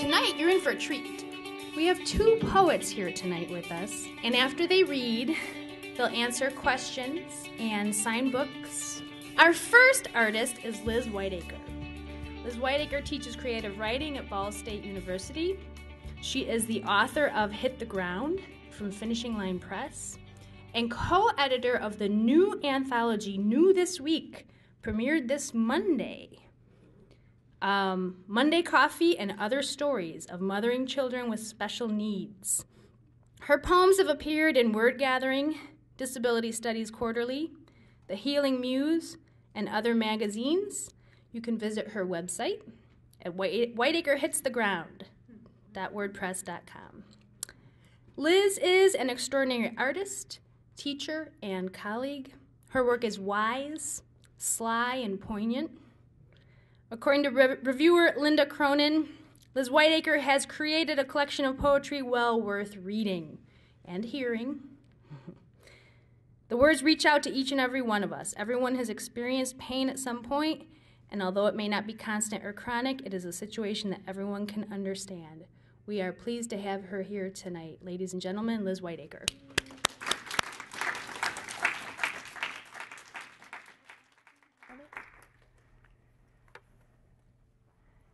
Tonight, you're in for a treat. We have two poets here tonight with us, and after they read, they'll answer questions and sign books. Our first artist is Liz Whiteacre. Liz Whiteacre teaches creative writing at Ball State University. She is the author of Hit the Ground from Finishing Line Press and co editor of the new anthology New This Week, premiered this Monday. Um, Monday Coffee and Other Stories of Mothering Children with Special Needs. Her poems have appeared in Wordgathering, Disability Studies Quarterly, The Healing Muse, and other magazines. You can visit her website at White, whiteacrehitstheground.wordpress.com. Liz is an extraordinary artist, teacher, and colleague. Her work is wise, sly, and poignant. According to re- reviewer Linda Cronin, Liz Whiteacre has created a collection of poetry well worth reading and hearing. the words reach out to each and every one of us. Everyone has experienced pain at some point, and although it may not be constant or chronic, it is a situation that everyone can understand. We are pleased to have her here tonight. Ladies and gentlemen, Liz Whiteacre.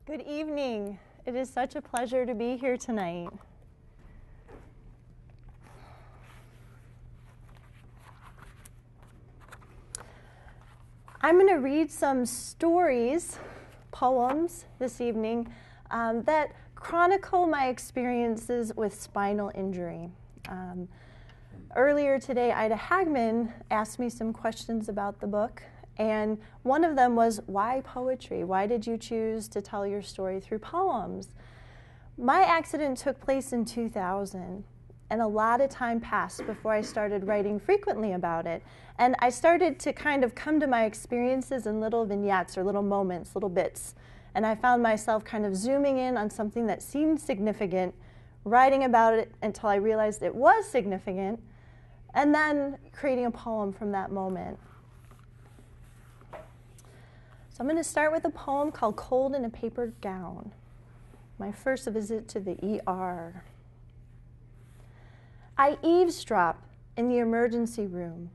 Good evening. It is such a pleasure to be here tonight. I'm going to read some stories, poems this evening um, that chronicle my experiences with spinal injury. Um, earlier today, Ida Hagman asked me some questions about the book, and one of them was, Why poetry? Why did you choose to tell your story through poems? My accident took place in 2000, and a lot of time passed before I started writing frequently about it. And I started to kind of come to my experiences in little vignettes or little moments, little bits. And I found myself kind of zooming in on something that seemed significant, writing about it until I realized it was significant, and then creating a poem from that moment. So I'm going to start with a poem called Cold in a Paper Gown. My first visit to the ER. I eavesdrop in the emergency room.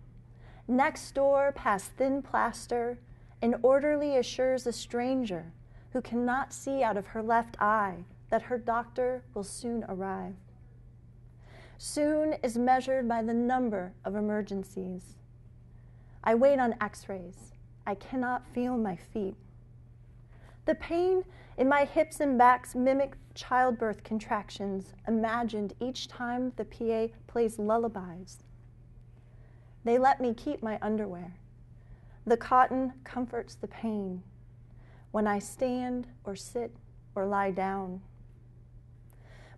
Next door, past thin plaster, an orderly assures a stranger who cannot see out of her left eye that her doctor will soon arrive. Soon is measured by the number of emergencies. I wait on x rays. I cannot feel my feet. The pain in my hips and backs mimic childbirth contractions imagined each time the PA plays lullabies. They let me keep my underwear. The cotton comforts the pain when I stand or sit or lie down.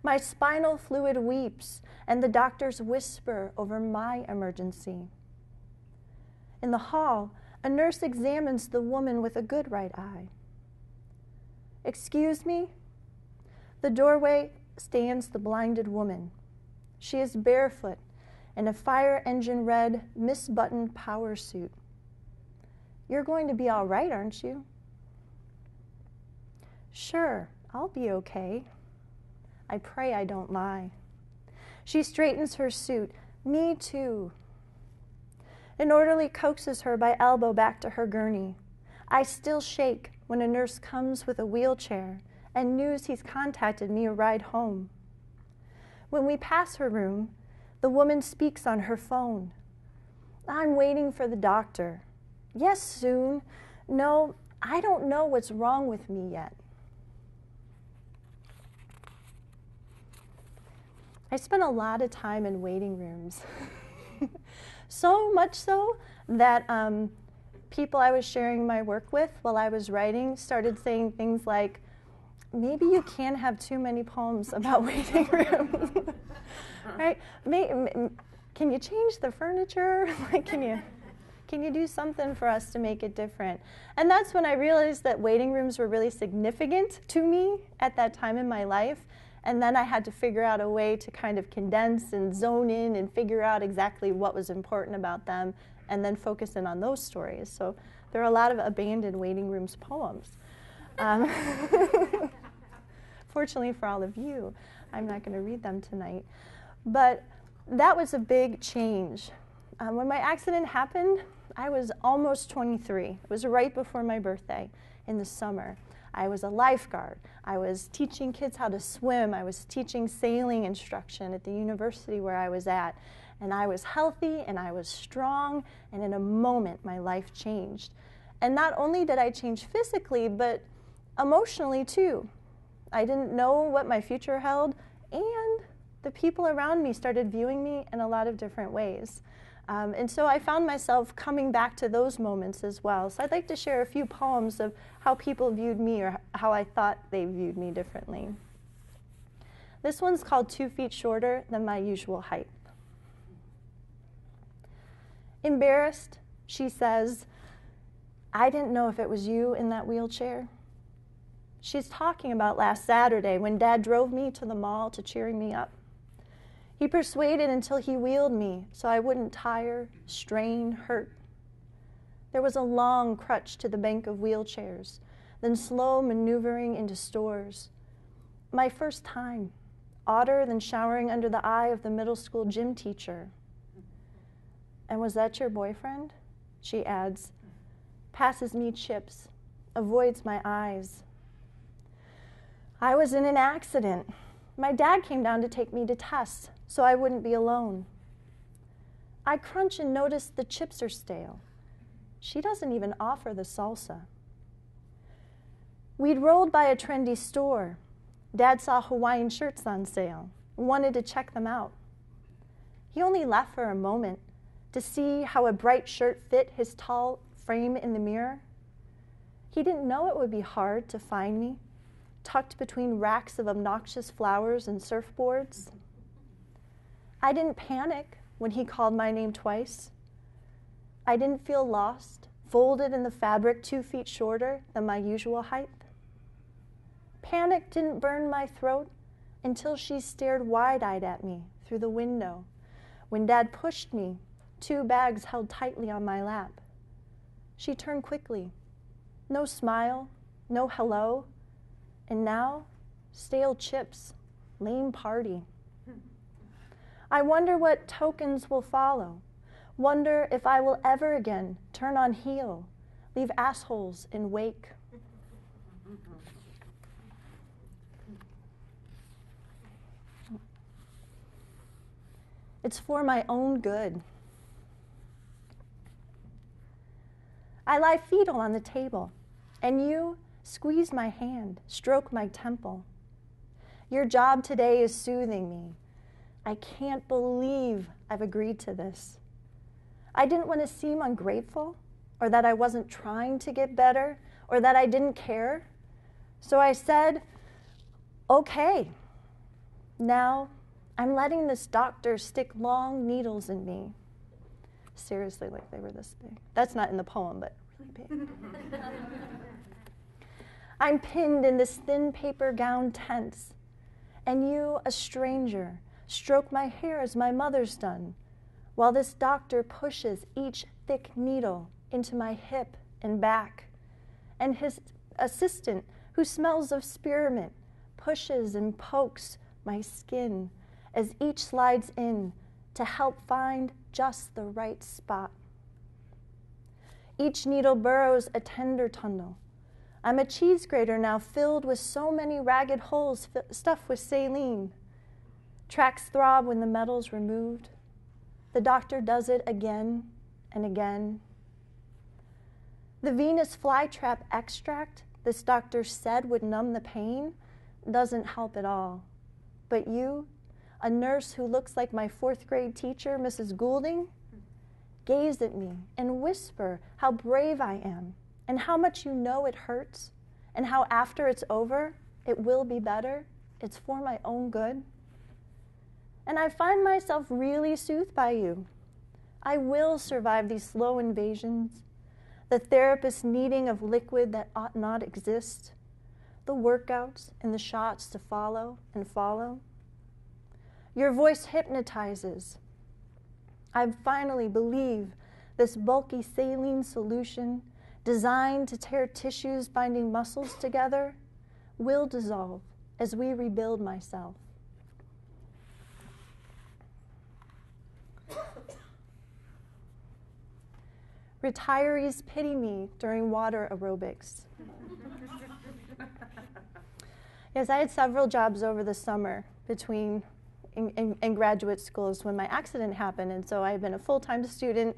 My spinal fluid weeps, and the doctors whisper over my emergency. In the hall, a nurse examines the woman with a good right eye. Excuse me? The doorway stands the blinded woman. She is barefoot in a fire engine red, misbuttoned power suit. You're going to be all right, aren't you? Sure, I'll be okay. I pray I don't lie. She straightens her suit. Me too. An orderly coaxes her by elbow back to her gurney. I still shake when a nurse comes with a wheelchair and news he's contacted me a ride home. When we pass her room, the woman speaks on her phone. I'm waiting for the doctor. Yes, soon. No, I don't know what's wrong with me yet. I spent a lot of time in waiting rooms. so much so that um, people I was sharing my work with while I was writing started saying things like, maybe you can't have too many poems about waiting rooms. right? May, can you change the furniture? like, can you? Can you do something for us to make it different? And that's when I realized that waiting rooms were really significant to me at that time in my life. And then I had to figure out a way to kind of condense and zone in and figure out exactly what was important about them and then focus in on those stories. So there are a lot of abandoned waiting rooms poems. Um, fortunately for all of you, I'm not going to read them tonight. But that was a big change. Um, when my accident happened, I was almost 23. It was right before my birthday in the summer. I was a lifeguard. I was teaching kids how to swim. I was teaching sailing instruction at the university where I was at. And I was healthy and I was strong, and in a moment, my life changed. And not only did I change physically, but emotionally too. I didn't know what my future held, and the people around me started viewing me in a lot of different ways. Um, and so I found myself coming back to those moments as well. So I'd like to share a few poems of how people viewed me or how I thought they viewed me differently. This one's called Two Feet Shorter Than My Usual Height. Embarrassed, she says, I didn't know if it was you in that wheelchair. She's talking about last Saturday when Dad drove me to the mall to cheer me up. He persuaded until he wheeled me so I wouldn't tire, strain, hurt. There was a long crutch to the bank of wheelchairs, then slow maneuvering into stores. My first time, odder than showering under the eye of the middle school gym teacher. And was that your boyfriend? She adds, passes me chips, avoids my eyes. I was in an accident. My dad came down to take me to tests so I wouldn't be alone. I crunch and notice the chips are stale. She doesn't even offer the salsa. We'd rolled by a trendy store. Dad saw Hawaiian shirts on sale wanted to check them out. He only left for a moment to see how a bright shirt fit his tall frame in the mirror. He didn't know it would be hard to find me, tucked between racks of obnoxious flowers and surfboards. I didn't panic when he called my name twice. I didn't feel lost, folded in the fabric two feet shorter than my usual height. Panic didn't burn my throat until she stared wide eyed at me through the window when Dad pushed me, two bags held tightly on my lap. She turned quickly. No smile, no hello, and now stale chips, lame party. I wonder what tokens will follow. Wonder if I will ever again turn on heel, leave assholes in wake. It's for my own good. I lie fetal on the table, and you squeeze my hand, stroke my temple. Your job today is soothing me, I can't believe I've agreed to this. I didn't want to seem ungrateful or that I wasn't trying to get better or that I didn't care. So I said, okay, now I'm letting this doctor stick long needles in me. Seriously, like they were this big. That's not in the poem, but really big. I'm pinned in this thin paper gown tense, and you, a stranger, stroke my hair as my mother's done, while this doctor pushes each thick needle into my hip and back, and his assistant, who smells of spearmint, pushes and pokes my skin as each slides in to help find just the right spot. Each needle burrows a tender tunnel. I'm a cheese grater now filled with so many ragged holes stuffed with saline. Tracks throb when the metal's removed. The doctor does it again and again. The Venus flytrap extract this doctor said would numb the pain doesn't help at all. But you, a nurse who looks like my fourth grade teacher, Mrs. Goulding, gaze at me and whisper how brave I am and how much you know it hurts and how after it's over, it will be better. It's for my own good and I find myself really soothed by you. I will survive these slow invasions, the therapist's kneading of liquid that ought not exist, the workouts and the shots to follow and follow. Your voice hypnotizes. I finally believe This bulky saline solution, designed to tear tissues binding muscles together, will dissolve as we rebuild myself. Retirees pity me during water aerobics. yes, I had several jobs over the summer between in, in, in, graduate schools when my accident happened, and so I had been a full time student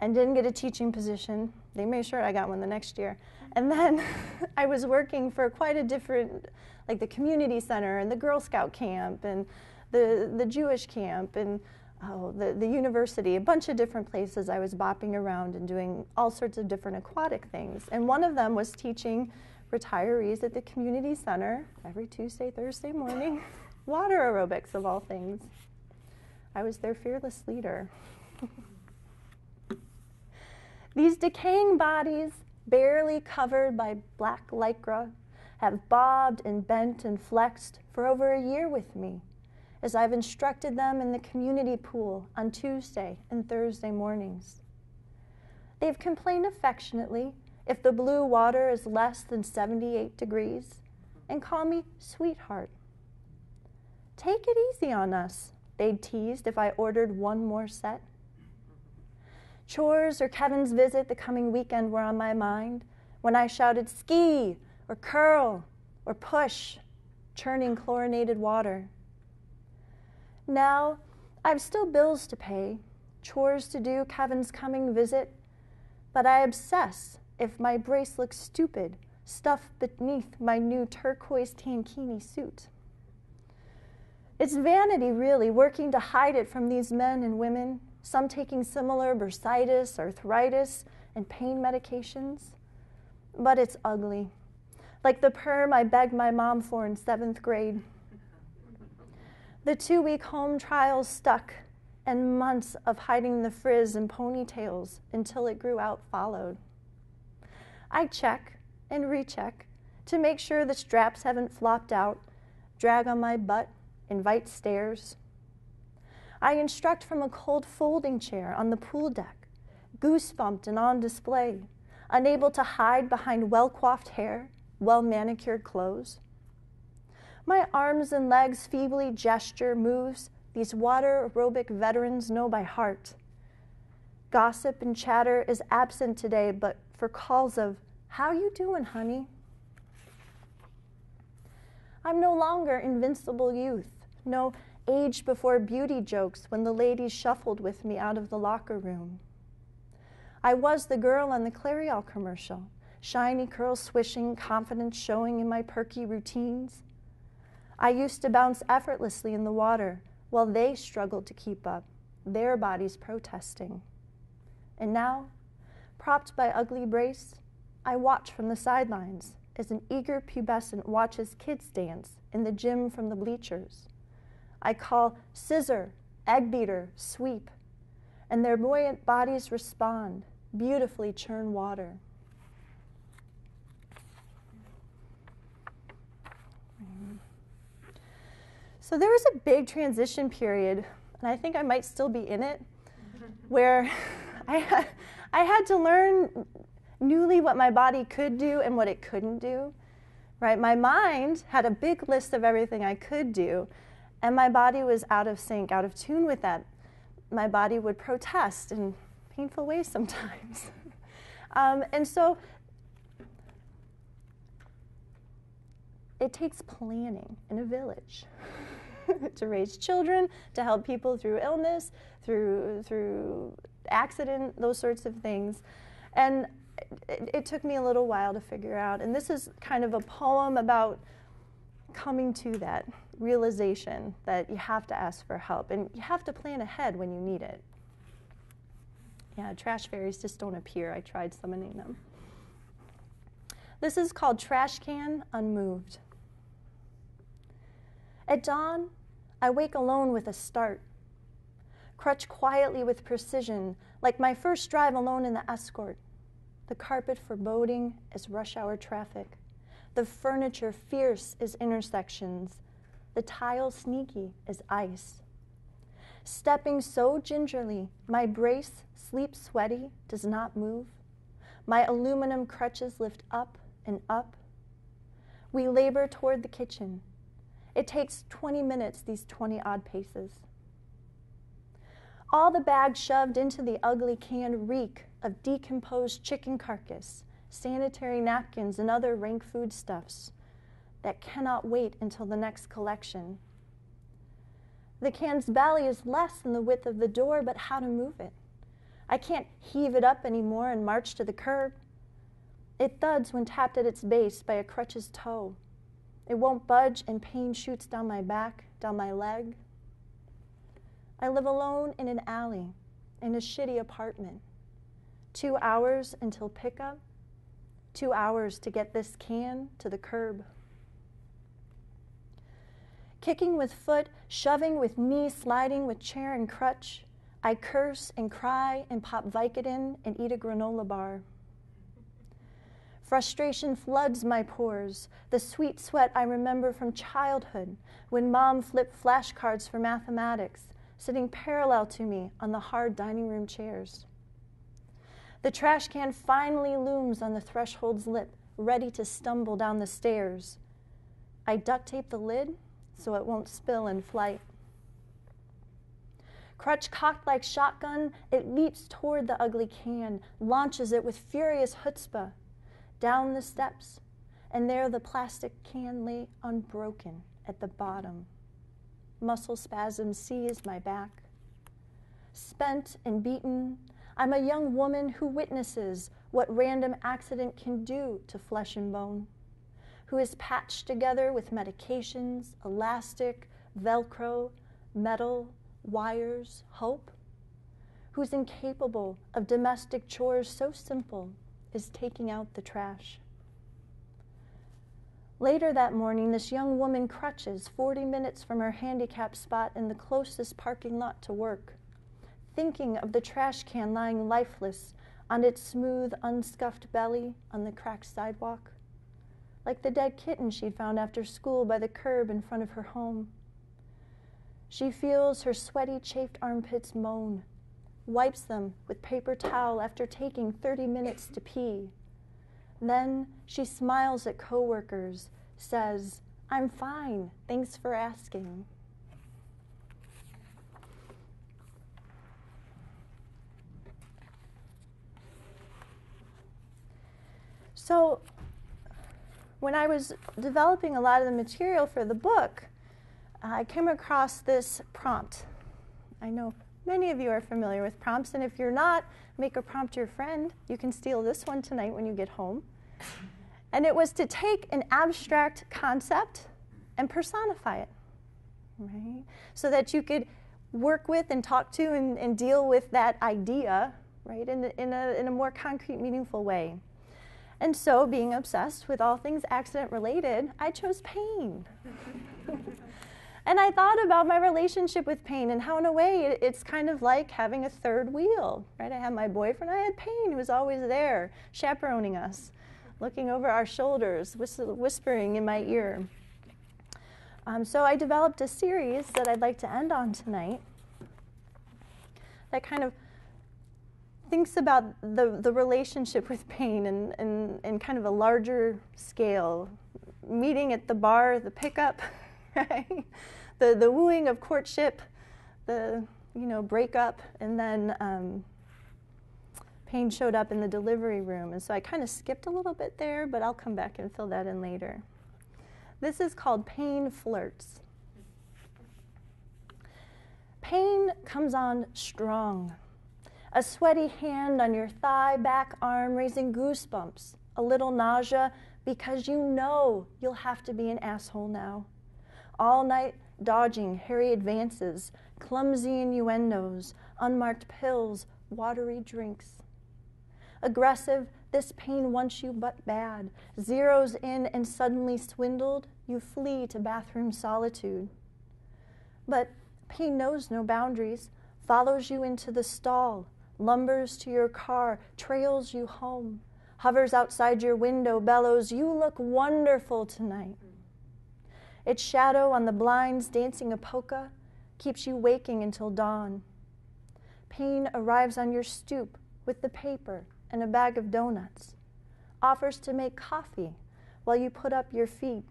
and didn't get a teaching position. They made sure I got one the next year. And then I was working for quite a different, like the community center and the Girl Scout camp and the, the Jewish camp and oh, the, the university, a bunch of different places I was bopping around and doing all sorts of different aquatic things. And one of them was teaching retirees at the community center every Tuesday, Thursday morning, water aerobics of all things. I was their fearless leader. These decaying bodies, barely covered by black lycra, have bobbed and bent and flexed for over a year with me as I've instructed them in the community pool on Tuesday and Thursday mornings. They've complained affectionately if the blue water is less than 78 degrees and call me sweetheart. Take it easy on us, they'd teased if I ordered one more set. Chores or Kevin's visit the coming weekend were on my mind when I shouted ski or curl or push, churning chlorinated water. Now, I've still bills to pay, chores to do, Kevin's coming visit, but I obsess if my brace looks stupid, stuffed beneath my new turquoise tankini suit. It's vanity, really, working to hide it from these men and women, some taking similar bursitis, arthritis, and pain medications. But it's ugly. Like the perm I begged my mom for in seventh grade. The two week home trial stuck, and months of hiding the frizz and ponytails until it grew out followed. I check and recheck to make sure the straps haven't flopped out, drag on my butt, invite stares. I instruct from a cold folding chair on the pool deck, goosebumped and on display, unable to hide behind well coiffed hair, well manicured clothes. My arms and legs feebly gesture moves these water aerobic veterans know by heart. Gossip and chatter is absent today, but for calls of, How you doing, honey? I'm no longer invincible youth, no age before beauty jokes when the ladies shuffled with me out of the locker room. I was the girl on the Clairol commercial, shiny curls swishing, confidence showing in my perky routines. I used to bounce effortlessly in the water while they struggled to keep up, their bodies protesting. And now, propped by ugly brace, I watch from the sidelines as an eager pubescent watches kids dance in the gym from the bleachers. I call scissor, egg beater, sweep, and their buoyant bodies respond, beautifully churn water. So there was a big transition period, and I think I might still be in it, where I had, I had to learn newly what my body could do and what it couldn't do. Right? My mind had a big list of everything I could do, and my body was out of sync, out of tune with that. My body would protest in painful ways sometimes. um, and so it takes planning in a village. to raise children, to help people through illness, through, through accident, those sorts of things. And it, it took me a little while to figure out. And this is kind of a poem about coming to that realization that you have to ask for help and you have to plan ahead when you need it. Yeah, trash fairies just don't appear. I tried summoning them. This is called Trash Can Unmoved. At dawn, I wake alone with a start. Crutch quietly with precision, like my first drive alone in the escort. The carpet foreboding as rush hour traffic. The furniture fierce as intersections. The tile sneaky as ice. Stepping so gingerly, my brace, sleep sweaty, does not move. My aluminum crutches lift up and up. We labor toward the kitchen. It takes 20 minutes, these 20 odd paces. All the bags shoved into the ugly can reek of decomposed chicken carcass, sanitary napkins, and other rank foodstuffs that cannot wait until the next collection. The can's belly is less than the width of the door, but how to move it? I can't heave it up anymore and march to the curb. It thuds when tapped at its base by a crutch's toe. It won't budge, and pain shoots down my back, down my leg. I live alone in an alley, in a shitty apartment. Two hours until pickup, two hours to get this can to the curb. Kicking with foot, shoving with knee, sliding with chair and crutch, I curse and cry and pop Vicodin and eat a granola bar. Frustration floods my pores, the sweet sweat I remember from childhood when mom flipped flashcards for mathematics, sitting parallel to me on the hard dining room chairs. The trash can finally looms on the threshold's lip, ready to stumble down the stairs. I duct tape the lid so it won't spill in flight. Crutch cocked like shotgun, it leaps toward the ugly can, launches it with furious chutzpah down the steps, and there the plastic can lay unbroken at the bottom. Muscle spasms seize my back. Spent and beaten, I'm a young woman who witnesses what random accident can do to flesh and bone who is patched together with medications, elastic, Velcro, metal, wires, hope, who's incapable of domestic chores so simple as taking out the trash. Later that morning, this young woman crutches 40 minutes from her handicap spot in the closest parking lot to work, thinking of the trash can lying lifeless on its smooth, unscuffed belly on the cracked sidewalk like the dead kitten she'd found after school by the curb in front of her home. She feels her sweaty, chafed armpits moan, wipes them with paper towel after taking 30 minutes to pee. Then she smiles at coworkers, says, I'm fine, thanks for asking. So when I was developing a lot of the material for the book, I came across this prompt. I know many of you are familiar with prompts, and if you're not, make a prompt your friend. You can steal this one tonight when you get home. And it was to take an abstract concept and personify it, right? So that you could work with and talk to and, and deal with that idea, right, in, in, a, in a more concrete, meaningful way. And so, being obsessed with all things accident related, I chose pain. and I thought about my relationship with pain and how, in a way, it's kind of like having a third wheel, right? I had my boyfriend, I had pain, who was always there, chaperoning us, looking over our shoulders, whispering in my ear. Um, so, I developed a series that I'd like to end on tonight that kind of thinks about the, the relationship with pain in, in, in kind of a larger scale. Meeting at the bar, the pickup, right? The, the wooing of courtship, the you know breakup, and then um, pain showed up in the delivery room. And so I kind of skipped a little bit there, but I'll come back and fill that in later. This is called pain flirts. Pain comes on strong a sweaty hand on your thigh, back arm, raising goosebumps, a little nausea because you know you'll have to be an asshole now. All night dodging hairy advances, clumsy innuendos, unmarked pills, watery drinks. Aggressive, this pain wants you but bad. Zeroes in and suddenly swindled, you flee to bathroom solitude. But pain knows no boundaries, follows you into the stall, lumbers to your car, trails you home, hovers outside your window, bellows, You look wonderful tonight. Its shadow on the blinds dancing a polka, keeps you waking until dawn. Pain arrives on your stoop with the paper and a bag of donuts, offers to make coffee while you put up your feet,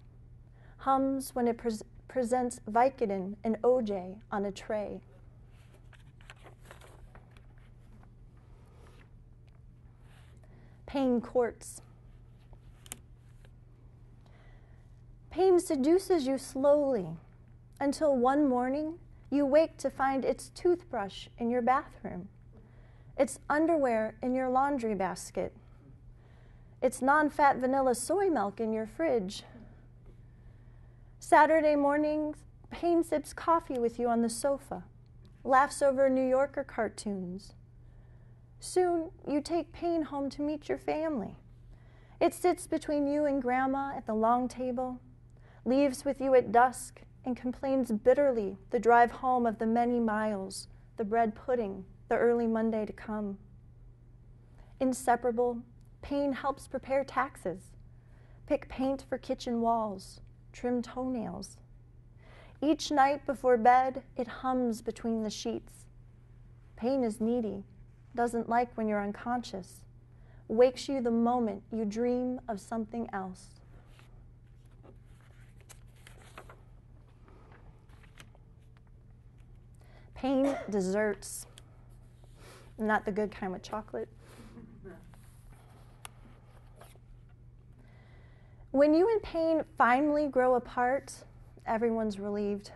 hums when it pre- presents Vicodin and OJ on a tray. Pain courts. Pain seduces you slowly until one morning you wake to find its toothbrush in your bathroom, its underwear in your laundry basket, its non fat vanilla soy milk in your fridge. Saturday mornings, Pain sips coffee with you on the sofa, laughs over New Yorker cartoons. Soon, you take Pain home to meet your family. It sits between you and Grandma at the long table leaves with you at dusk, and complains bitterly the drive home of the many miles, the bread pudding, the early Monday to come. Inseparable, pain helps prepare taxes, pick paint for kitchen walls, trim toenails. Each night before bed, it hums between the sheets. Pain is needy, doesn't like when you're unconscious, wakes you the moment you dream of something else. Pain deserts. Not the good kind with chocolate. When you and Pain finally grow apart, everyone's relieved.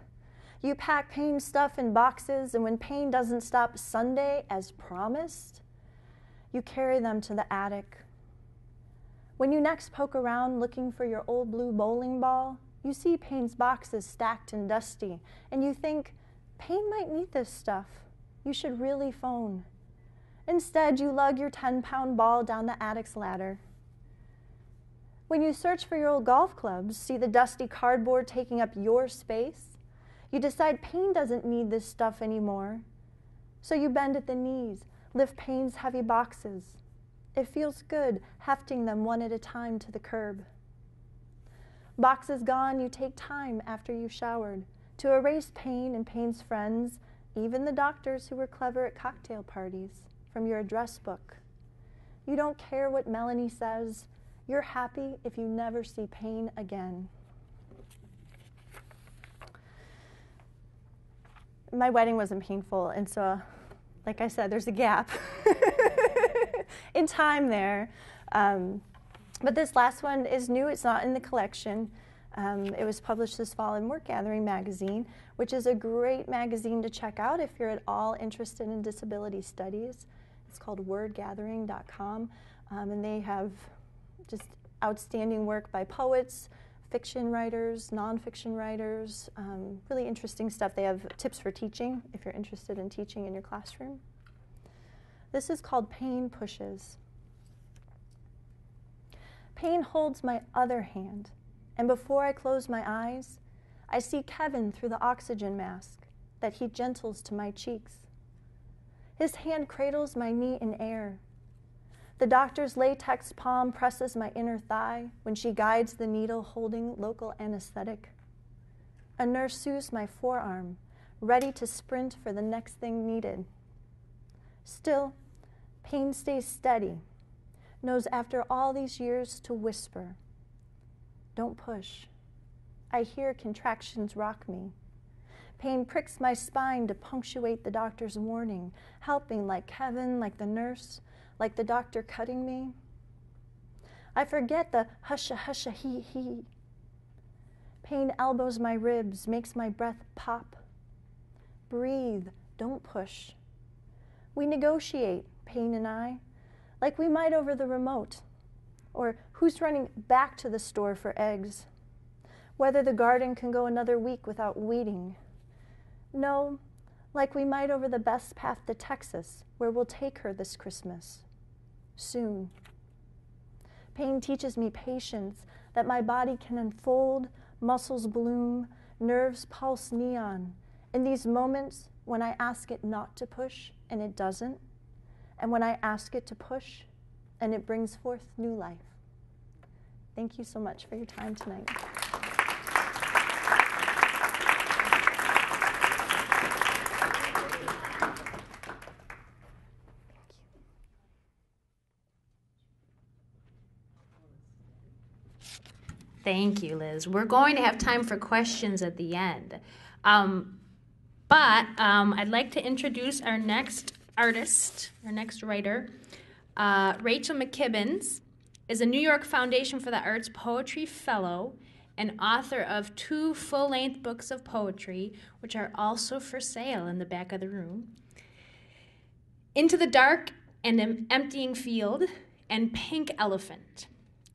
You pack Pain stuff in boxes, and when Pain doesn't stop Sunday as promised, you carry them to the attic. When you next poke around looking for your old blue bowling ball, you see Pain's boxes stacked and dusty, and you think, Pain might need this stuff. You should really phone. Instead, you lug your 10 pound ball down the attic's ladder. When you search for your old golf clubs, see the dusty cardboard taking up your space, you decide Pain doesn't need this stuff anymore. So you bend at the knees, lift Pain's heavy boxes. It feels good hefting them one at a time to the curb. Boxes gone, you take time after you showered to erase pain and pain's friends, even the doctors who were clever at cocktail parties, from your address book. You don't care what Melanie says. You're happy if you never see pain again. My wedding wasn't painful, and so, like I said, there's a gap in time there. Um, but this last one is new, it's not in the collection. Um, it was published this fall in Wordgathering magazine, which is a great magazine to check out if you're at all interested in disability studies. It's called wordgathering.com, um, and they have just outstanding work by poets, fiction writers, nonfiction writers, um, really interesting stuff. They have tips for teaching if you're interested in teaching in your classroom. This is called Pain Pushes. Pain holds my other hand and before I close my eyes, I see Kevin through the oxygen mask that he gentles to my cheeks. His hand cradles my knee in air. The doctor's latex palm presses my inner thigh when she guides the needle holding local anesthetic. A nurse soothes my forearm, ready to sprint for the next thing needed. Still, pain stays steady, knows after all these years to whisper don't push. I hear contractions rock me. Pain pricks my spine to punctuate the doctor's warning, helping like Kevin, like the nurse, like the doctor cutting me. I forget the husha husha he he. Pain elbows my ribs, makes my breath pop. Breathe, don't push. We negotiate, Pain and I, like we might over the remote. Or who's running back to the store for eggs? Whether the garden can go another week without weeding. No, like we might over the best path to Texas, where we'll take her this Christmas. Soon. Pain teaches me patience, that my body can unfold, muscles bloom, nerves pulse neon. In these moments when I ask it not to push and it doesn't, and when I ask it to push and it brings forth new life. Thank you so much for your time tonight. Thank you, Liz. We're going to have time for questions at the end. Um, but um, I'd like to introduce our next artist, our next writer, uh, Rachel McKibbens is a New York Foundation for the Arts Poetry Fellow and author of two full length books of poetry, which are also for sale in the back of the room Into the Dark and an Emptying Field and Pink Elephant.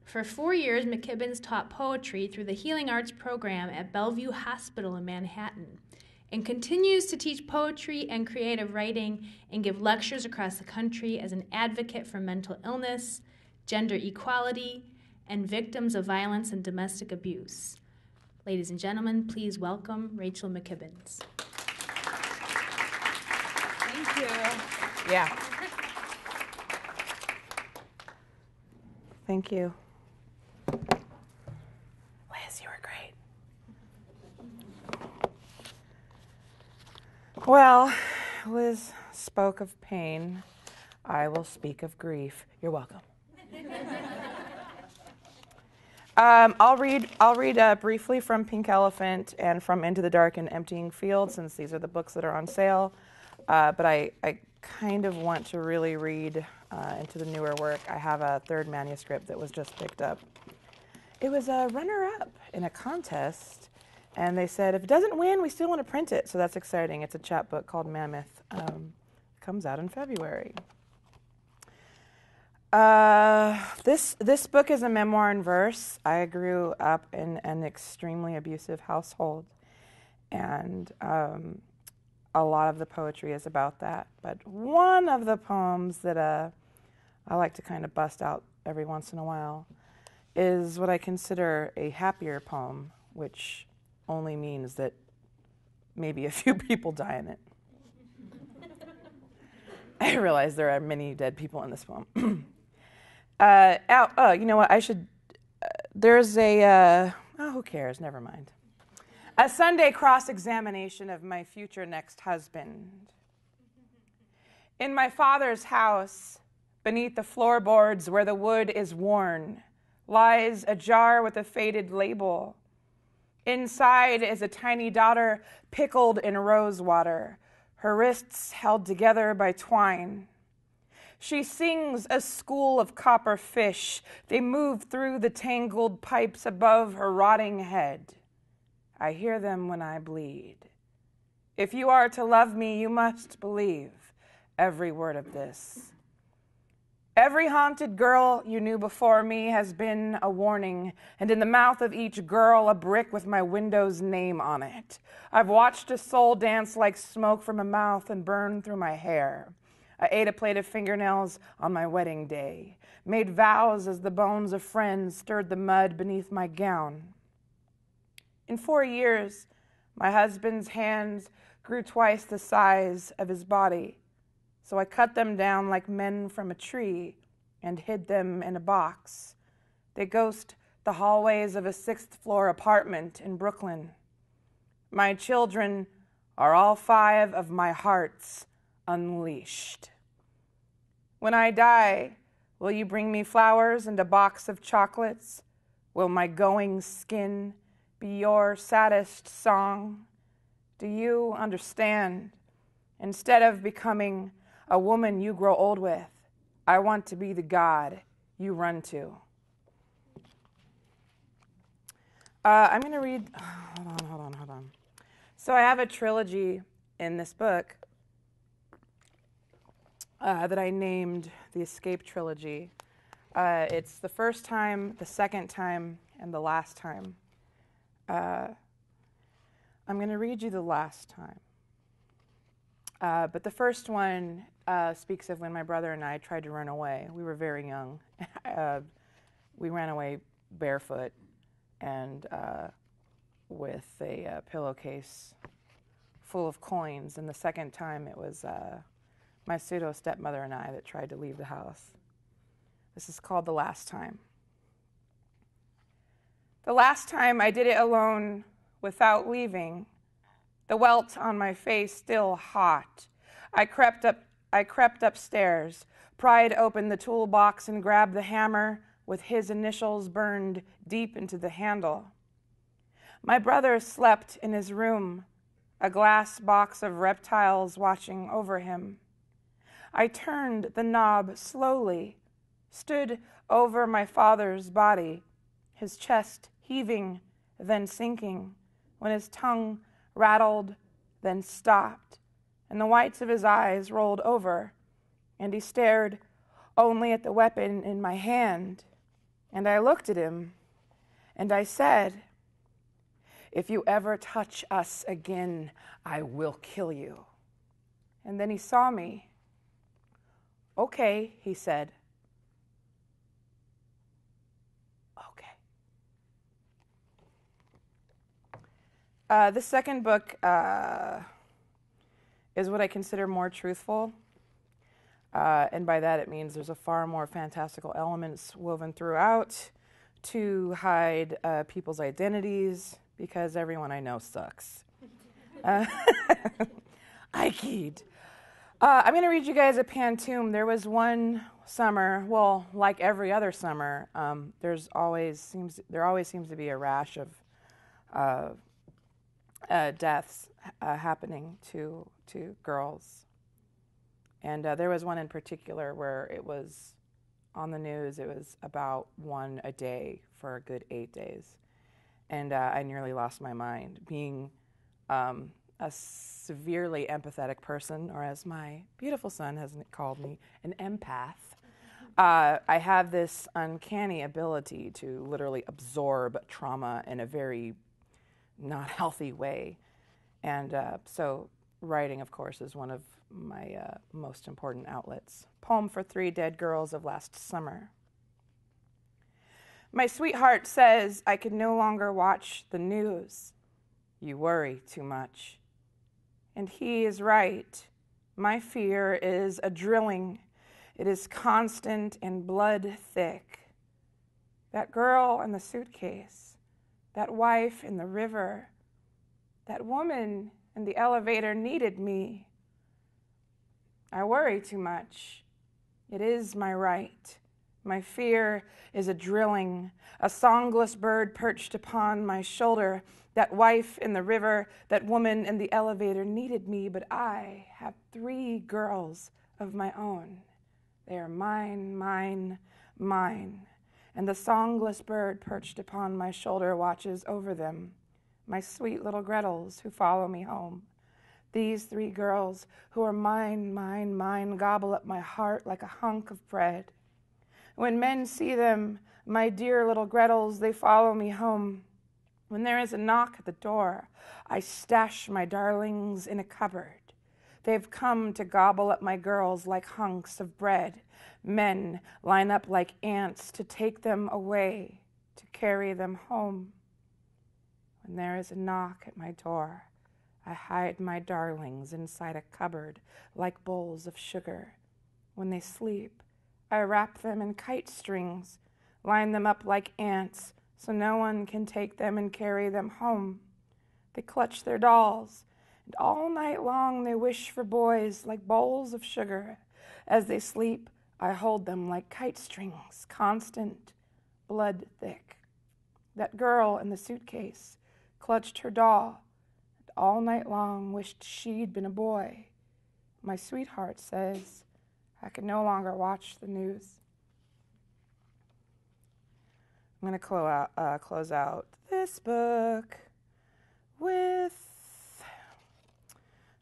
For four years, McKibbens taught poetry through the Healing Arts program at Bellevue Hospital in Manhattan and continues to teach poetry and creative writing and give lectures across the country as an advocate for mental illness, gender equality, and victims of violence and domestic abuse. Ladies and gentlemen, please welcome Rachel McKibbens. Thank you. Yeah. Thank you. Liz, you were great. Well, Liz spoke of pain. I will speak of grief. You're welcome. Um, I'll read. I'll read uh, briefly from Pink Elephant and from Into the Dark and Emptying Field, since these are the books that are on sale. Uh, but I, I kind of want to really read uh, into the newer work. I have a third manuscript that was just picked up. It was a runner up in a contest, and they said if it doesn't win, we still want to print it. So that's exciting. It's a chapbook called Mammoth. Um, comes out in February. Uh, this this book is a memoir in verse. I grew up in an extremely abusive household, and um, a lot of the poetry is about that. But one of the poems that uh, I like to kind of bust out every once in a while is what I consider a happier poem, which only means that maybe a few people die in it. I realize there are many dead people in this poem. uh, oh, oh, you know what? I should. Uh, there's a. Uh, oh, who cares? Never mind. A Sunday cross examination of my future next husband. In my father's house, beneath the floorboards where the wood is worn, lies a jar with a faded label. Inside is a tiny daughter pickled in rose water, her wrists held together by twine. She sings a school of copper fish. They move through the tangled pipes above her rotting head. I hear them when I bleed. If you are to love me, you must believe every word of this. Every haunted girl you knew before me has been a warning, and in the mouth of each girl, a brick with my window's name on it. I've watched a soul dance like smoke from a mouth and burn through my hair. I ate a plate of fingernails on my wedding day, made vows as the bones of friends stirred the mud beneath my gown. In four years, my husband's hands grew twice the size of his body. So I cut them down like men from a tree and hid them in a box. They ghost the hallways of a sixth floor apartment in Brooklyn. My children are all five of my hearts unleashed. When I die, will you bring me flowers and a box of chocolates? Will my going skin be your saddest song? Do you understand? Instead of becoming a woman you grow old with. I want to be the God you run to. Uh, I'm going to read. Hold on, hold on, hold on. So I have a trilogy in this book uh, that I named the Escape Trilogy. Uh, it's the first time, the second time, and the last time. Uh, I'm going to read you the last time. Uh, but the first one uh, speaks of when my brother and I tried to run away. We were very young. uh, we ran away barefoot and uh, with a uh, pillowcase full of coins. And the second time, it was uh, my pseudo stepmother and I that tried to leave the house. This is called The Last Time. The last time I did it alone without leaving, the welt on my face still hot. I crept up I crept upstairs, pried open the toolbox and grabbed the hammer, with his initials burned deep into the handle. My brother slept in his room, a glass box of reptiles watching over him. I turned the knob slowly, stood over my father's body, his chest heaving, then sinking, when his tongue rattled, then stopped, and the whites of his eyes rolled over, and he stared only at the weapon in my hand. And I looked at him, and I said, If you ever touch us again, I will kill you. And then he saw me. Okay, he said. Okay. Uh, the second book uh, is what I consider more truthful. Uh, and by that it means there's a far more fantastical elements woven throughout to hide uh, people's identities because everyone I know sucks. Uh, I keyed. Uh, I'm going to read you guys a pantoum. There was one summer, well, like every other summer, um, there's always seems there always seems to be a rash of uh, uh, deaths happening to to girls and uh, there was one in particular where it was on the news, it was about one a day for a good eight days. And uh, I nearly lost my mind. Being um, a severely empathetic person, or as my beautiful son has called me, an empath, uh, I have this uncanny ability to literally absorb trauma in a very not healthy way. And uh, so, writing, of course, is one of my uh, most important outlets. Poem for Three Dead Girls of Last Summer. My sweetheart says I can no longer watch the news. You worry too much. And he is right. My fear is a drilling, it is constant and blood thick. That girl in the suitcase, that wife in the river, that woman in the elevator needed me. I worry too much. It is my right. My fear is a drilling, a songless bird perched upon my shoulder. That wife in the river, that woman in the elevator needed me, but I have three girls of my own. They are mine, mine, mine. And the songless bird perched upon my shoulder watches over them, my sweet little Gretels who follow me home. These three girls who are mine, mine, mine, gobble up my heart like a hunk of bread. When men see them, my dear little Gretels, they follow me home. When there is a knock at the door, I stash my darlings in a cupboard. They've come to gobble up my girls like hunks of bread. Men line up like ants to take them away, to carry them home. When there is a knock at my door, I hide my darlings inside a cupboard like bowls of sugar. When they sleep, I wrap them in kite strings, line them up like ants so no one can take them and carry them home. They clutch their dolls, and all night long they wish for boys like bowls of sugar. As they sleep, I hold them like kite strings, constant, blood thick. That girl in the suitcase clutched her doll and all night long wished she'd been a boy. My sweetheart says I can no longer watch the news. I'm going to close out, uh, close out this book with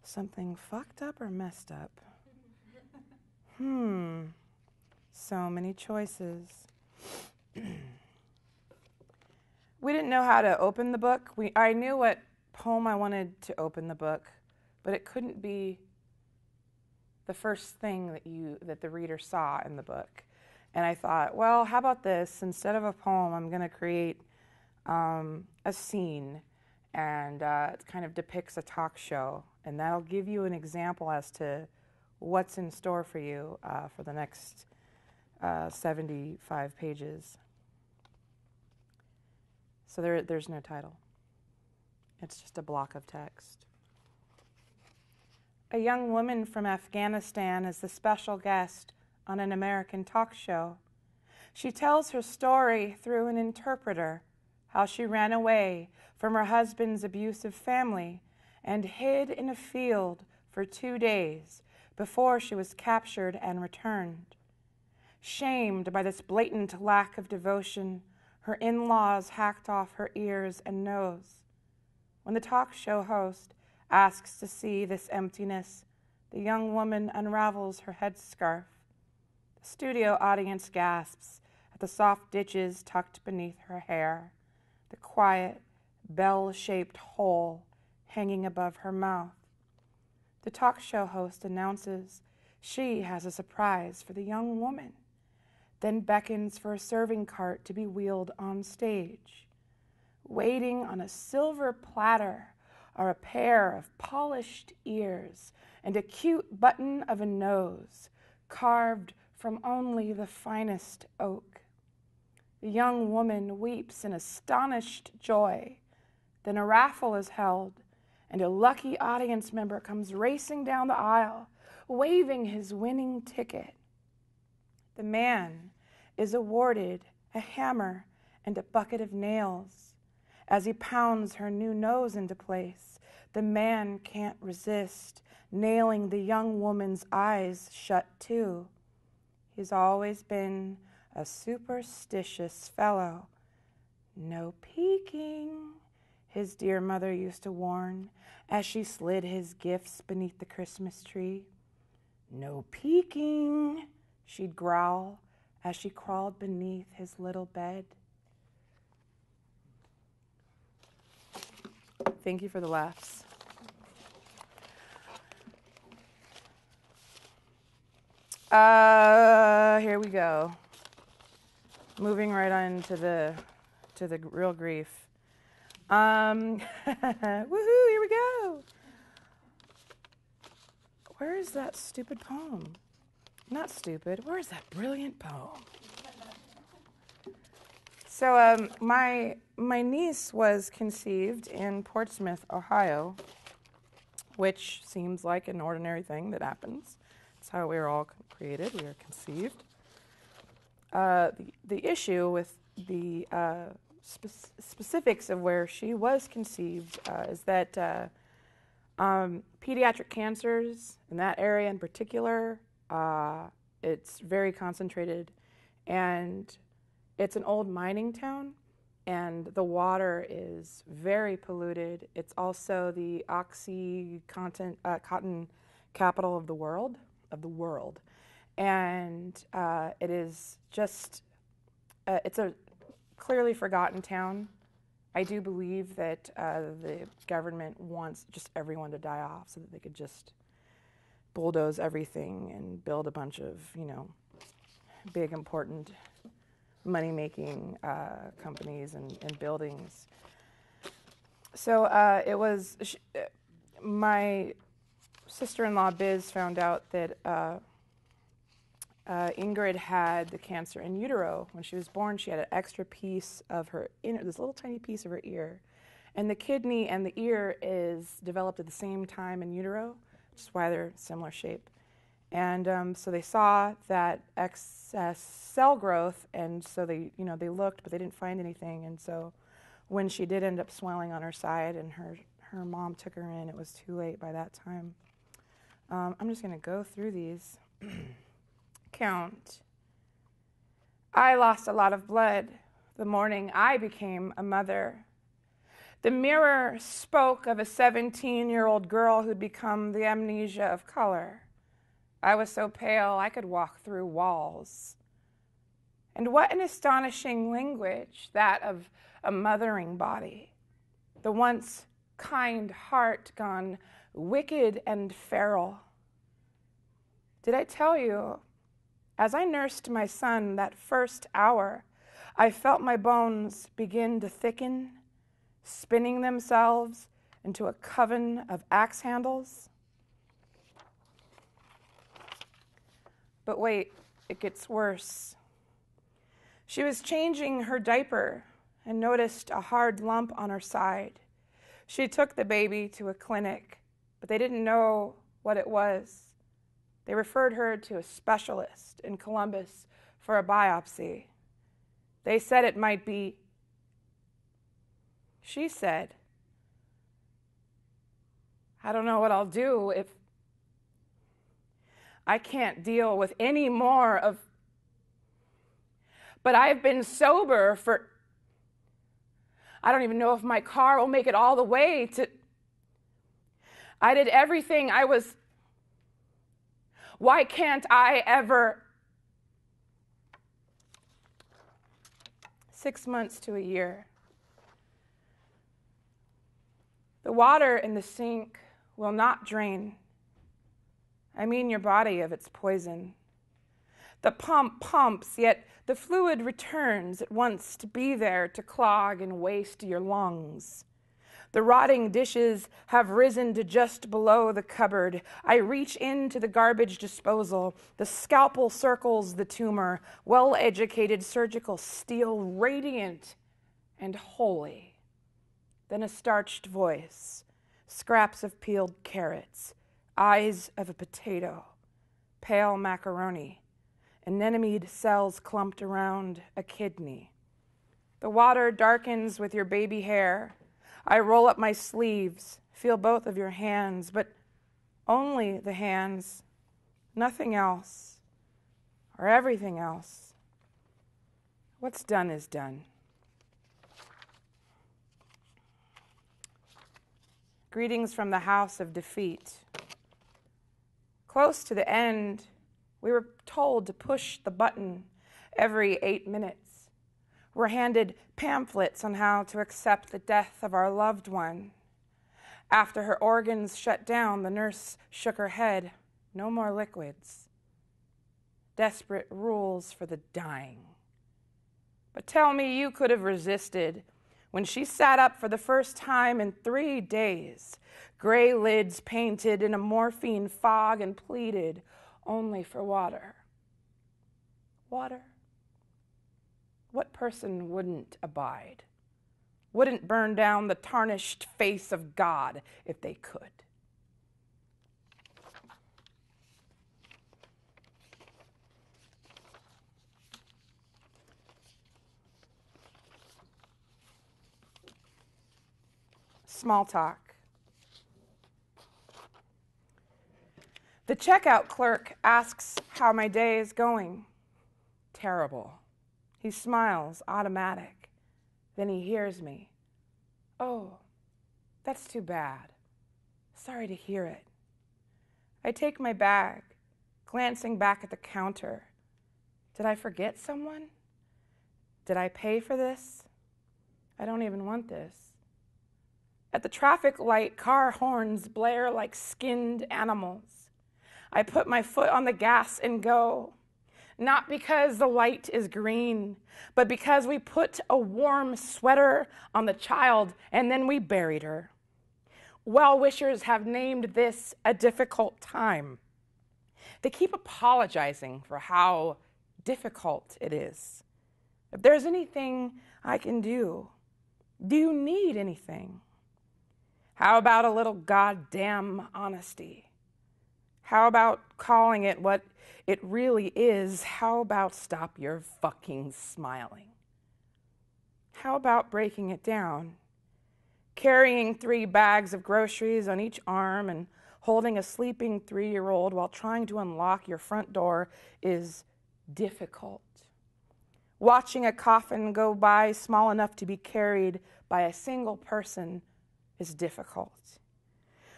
something fucked up or messed up. Hmm. So many choices. we didn't know how to open the book. We I knew what poem I wanted to open the book, but it couldn't be the first thing that you that the reader saw in the book. And I thought, well, how about this? Instead of a poem, I'm going to create um, a scene, and uh, it kind of depicts a talk show, and that'll give you an example as to what's in store for you uh, for the next uh, 75 pages. So there, there's no title. It's just a block of text. A young woman from Afghanistan is the special guest on an American talk show. She tells her story through an interpreter how she ran away from her husband's abusive family and hid in a field for two days before she was captured and returned. Shamed by this blatant lack of devotion, her in laws hacked off her ears and nose. When the talk show host asks to see this emptiness, the young woman unravels her headscarf. Studio audience gasps at the soft ditches tucked beneath her hair, the quiet, bell shaped hole hanging above her mouth. The talk show host announces she has a surprise for the young woman, then beckons for a serving cart to be wheeled on stage. Waiting on a silver platter are a pair of polished ears and a cute button of a nose carved from only the finest oak. The young woman weeps in astonished joy. Then a raffle is held, and a lucky audience member comes racing down the aisle, waving his winning ticket. The man is awarded a hammer and a bucket of nails. As he pounds her new nose into place, the man can't resist, nailing the young woman's eyes shut too. He's always been a superstitious fellow. No peeking, his dear mother used to warn as she slid his gifts beneath the Christmas tree. No peeking, she'd growl as she crawled beneath his little bed. Thank you for the laughs. Uh, here we go. Moving right on to the to the real grief. Um, woohoo! Here we go. Where is that stupid poem? Not stupid. Where is that brilliant poem? So um, my my niece was conceived in Portsmouth, Ohio, which seems like an ordinary thing that happens. How we are all created. We are conceived. Uh, the, the issue with the uh, spe- specifics of where she was conceived uh, is that uh, um, pediatric cancers in that area in particular, uh, it's very concentrated, and it's an old mining town, and the water is very polluted. It's also the OxyContin, uh, cotton capital of the world, of the world, and uh, it is just uh, it's a clearly forgotten town. I do believe that uh, the government wants just everyone to die off so that they could just bulldoze everything and build a bunch of you know big important money making uh, companies and, and, buildings. So uh, it was sh- my sister in law Biz found out that uh, uh, Ingrid had the cancer in utero. When she was born, she had an extra piece of her inner, this little tiny piece of her ear. And the kidney and the ear is developed at the same time in utero, which is why they're similar shape. And um, so they saw that excess cell growth, and so they, you know, they looked, but they didn't find anything. And so when she did end up swelling on her side, and her her mom took her in, it was too late by that time. Um, I'm just going to go through these. Count. I lost a lot of blood the morning I became a mother. The mirror spoke of a 17 year old girl who'd become the amnesia of color. I was so pale I could walk through walls. And what an astonishing language, that of a mothering body. The once kind heart gone wicked and feral. Did I tell you, as I nursed my son that first hour, I felt my bones begin to thicken, spinning themselves into a coven of axe handles? But wait, it gets worse. She was changing her diaper and noticed a hard lump on her side. She took the baby to a clinic, but they didn't know what it was. They referred her to a specialist in Columbus for a biopsy. They said it might be. She said, I don't know what I'll do if I can't deal with any more of. But I've been sober for. I don't even know if my car will make it all the way to. I did everything I was. Why can't I ever? Six months to a year. The water in the sink will not drain. I mean your body of its poison. The pump pumps, yet the fluid returns at once to be there to clog and waste your lungs. The rotting dishes have risen to just below the cupboard. I reach into the garbage disposal. The scalpel circles the tumor. Well educated surgical steel, radiant and holy. Then a starched voice, scraps of peeled carrots, eyes of a potato, pale macaroni, anemomed cells clumped around a kidney. The water darkens with your baby hair. I roll up my sleeves, feel both of your hands, but only the hands, nothing else, or everything else. What's done is done. Greetings from the house of defeat. Close to the end, we were told to push the button every eight minutes were handed pamphlets on how to accept the death of our loved one. After her organs shut down, the nurse shook her head. No more liquids. Desperate rules for the dying. But tell me you could have resisted when she sat up for the first time in three days, gray lids painted in a morphine fog, and pleaded only for water. Water? What person wouldn't abide? Wouldn't burn down the tarnished face of God if they could? Small talk. The checkout clerk asks how my day is going. Terrible. He smiles, automatic. Then he hears me. Oh, that's too bad. Sorry to hear it. I take my bag, glancing back at the counter. Did I forget someone? Did I pay for this? I don't even want this. At the traffic light, car horns blare like skinned animals. I put my foot on the gas and go not because the light is green, but because we put a warm sweater on the child and then we buried her. Well wishers have named this a difficult time. They keep apologizing for how difficult it is. If there's anything I can do, do you need anything? How about a little goddamn honesty? How about calling it what it really is? How about stop your fucking smiling? How about breaking it down? Carrying three bags of groceries on each arm and holding a sleeping three year old while trying to unlock your front door is difficult. Watching a coffin go by small enough to be carried by a single person is difficult.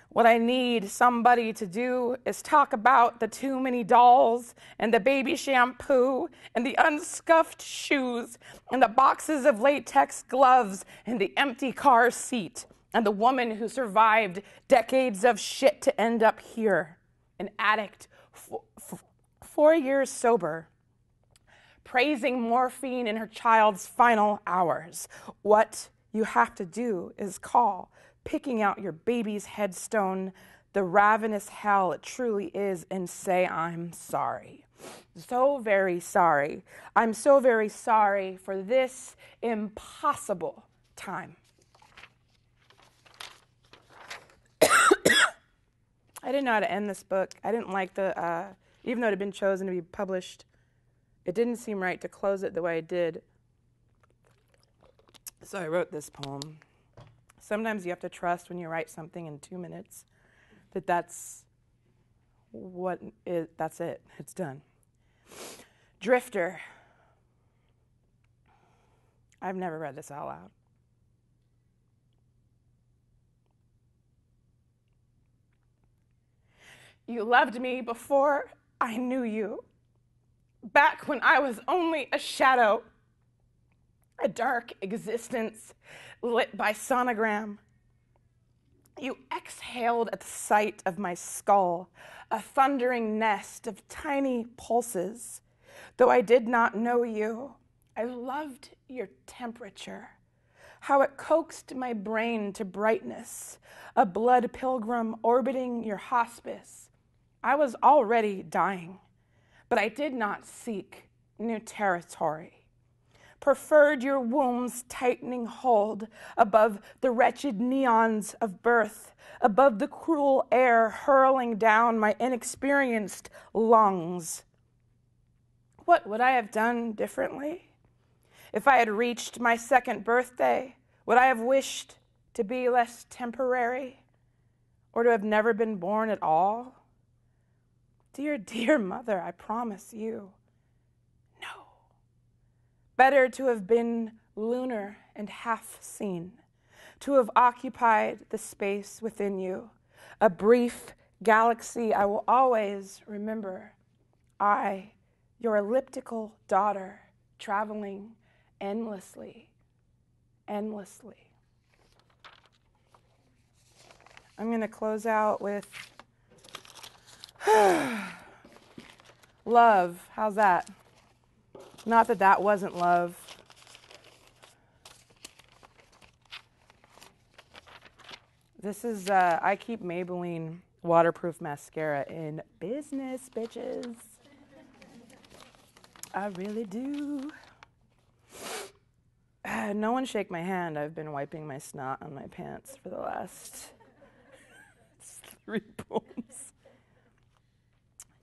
What I need somebody to do is talk about the too many dolls and the baby shampoo and the unscuffed shoes and the boxes of latex gloves and the empty car seat and the woman who survived decades of shit to end up here, an addict, four years sober, praising morphine in her child's final hours. What you have to do is call picking out your baby's headstone, the ravenous hell it truly is, and say, I'm sorry. So very sorry. I'm so very sorry for this impossible time. I didn't know how to end this book. I didn't like the, uh, even though it had been chosen to be published, it didn't seem right to close it the way I did. So I wrote this poem. Sometimes you have to trust when you write something in two minutes that that's what is, that's it. It's done. Drifter. I've never read this out loud. You loved me before I knew you, back when I was only a shadow, a dark existence lit by sonogram. You exhaled at the sight of my skull, a thundering nest of tiny pulses. Though I did not know you, I loved your temperature, how it coaxed my brain to brightness, a blood pilgrim orbiting your hospice. I was already dying, but I did not seek new territory. Preferred your womb's tightening hold above the wretched neons of birth, above the cruel air hurling down my inexperienced lungs. What would I have done differently? If I had reached my second birthday, would I have wished to be less temporary or to have never been born at all? Dear, dear mother, I promise you. Better to have been lunar and half seen, to have occupied the space within you, a brief galaxy I will always remember. I, your elliptical daughter, traveling endlessly, endlessly. I'm going to close out with love. How's that? Not that that wasn't love. This is, uh, I keep Maybelline waterproof mascara in business, bitches. I really do. No one shake my hand. I've been wiping my snot on my pants for the last three poems.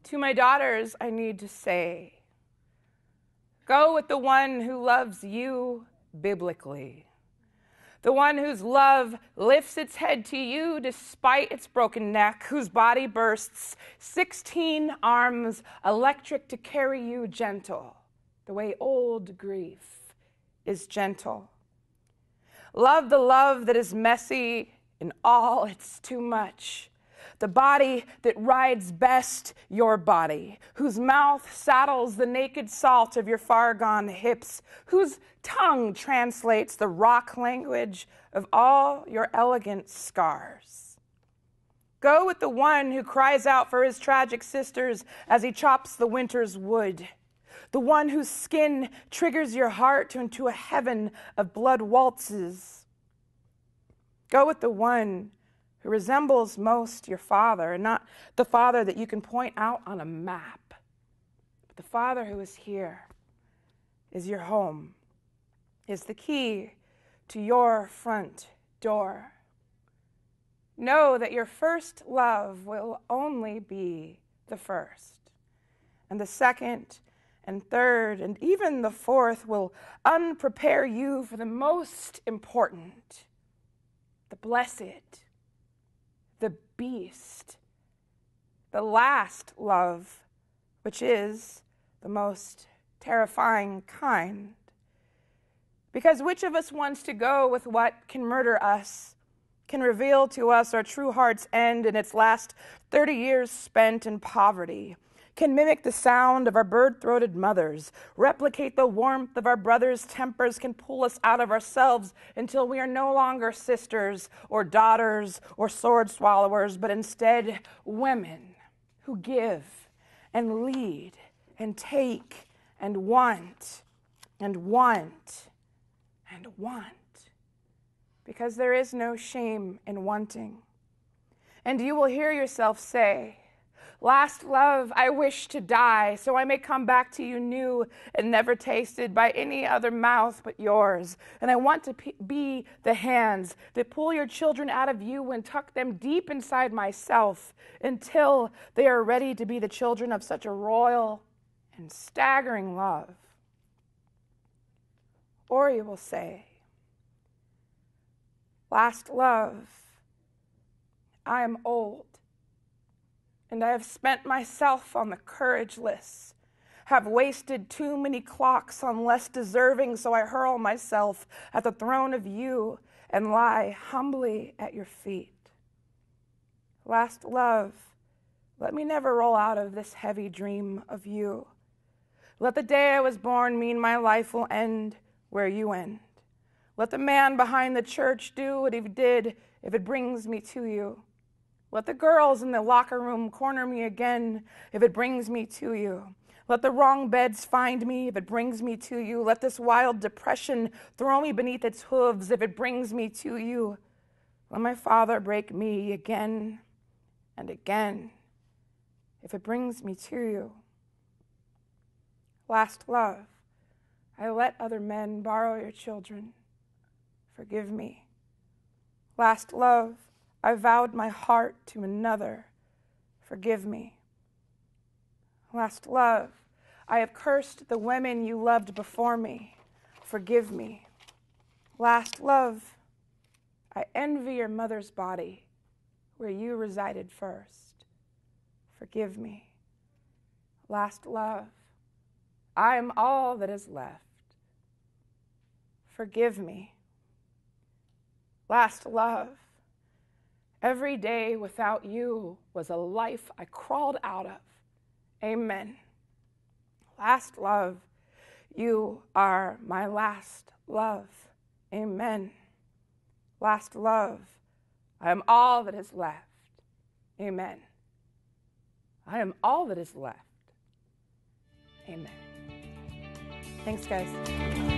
To my daughters, I need to say go with the one who loves you biblically, the one whose love lifts its head to you despite its broken neck, whose body bursts 16 arms electric to carry you gentle, the way old grief is gentle. Love the love that is messy in all its too much the body that rides best your body, whose mouth saddles the naked salt of your far gone hips, whose tongue translates the rock language of all your elegant scars. Go with the one who cries out for his tragic sisters as he chops the winter's wood. The one whose skin triggers your heart into a heaven of blood waltzes. Go with the one who resembles most your father, and not the father that you can point out on a map, but the father who is here, is your home, is the key to your front door. Know that your first love will only be the first, and the second and third and even the fourth will unprepare you for the most important, the blessed beast, the last love, which is the most terrifying kind. Because which of us wants to go with what can murder us, can reveal to us our true heart's end in its last 30 years spent in poverty? Can mimic the sound of our bird throated mothers, replicate the warmth of our brothers' tempers, can pull us out of ourselves until we are no longer sisters or daughters or sword swallowers, but instead women who give and lead and take and want and want and want. Because there is no shame in wanting. And you will hear yourself say, Last love, I wish to die, so I may come back to you new and never tasted by any other mouth but yours. And I want to be the hands that pull your children out of you and tuck them deep inside myself until they are ready to be the children of such a royal and staggering love. Or you will say, Last love. I am old, and I have spent myself on the courageless, have wasted too many clocks on less deserving, so I hurl myself at the throne of you and lie humbly at your feet. Last love, let me never roll out of this heavy dream of you. Let the day I was born mean my life will end where you end. Let the man behind the church do what he did if it brings me to you. Let the girls in the locker room corner me again if it brings me to you. Let the wrong beds find me if it brings me to you. Let this wild depression throw me beneath its hooves if it brings me to you. Let my father break me again and again if it brings me to you. Last love, I let other men borrow your children. Forgive me. Last love, I vowed my heart to another. Forgive me. Last love, I have cursed the women you loved before me. Forgive me. Last love, I envy your mother's body where you resided first. Forgive me. Last love, I am all that is left. Forgive me. Last love, every day without you was a life I crawled out of. Amen. Last love, you are my last love. Amen. Last love, I am all that is left. Amen. I am all that is left. Amen. Thanks, guys.